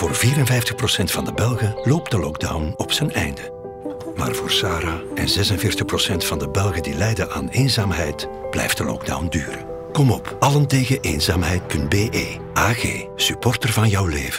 Voor 54% van de Belgen loopt de lockdown op zijn einde. Maar voor Sarah en 46% van de Belgen die lijden aan eenzaamheid blijft de lockdown duren. Kom op, allen AG, supporter van jouw leven.